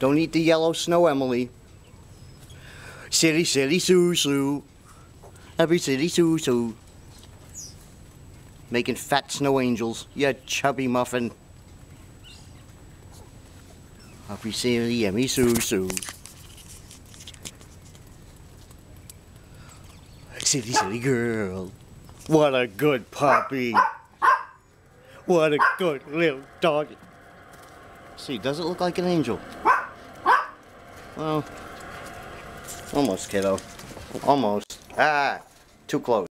Don't eat the yellow snow, Emily. Silly, silly Sue Every silly Sue Making fat snow angels. You chubby muffin. Every silly yummy Sue Silly, silly girl. What a good puppy. What a good little dog. See, does it look like an angel? Well, almost, kiddo. Almost. Ah, too close.